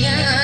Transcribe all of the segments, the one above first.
Yeah.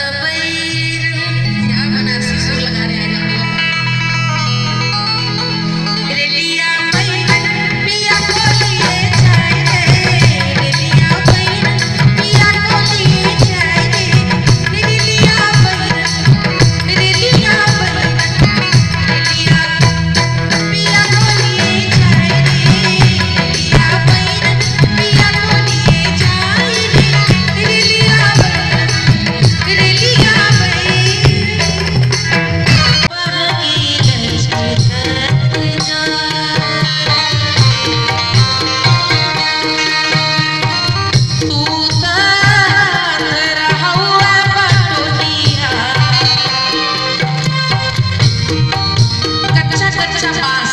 कच्चा बाँस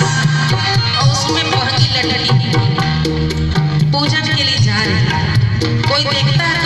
और उसमें पहकी लटकी पूजन के लिए जा रही। कोई देखता है?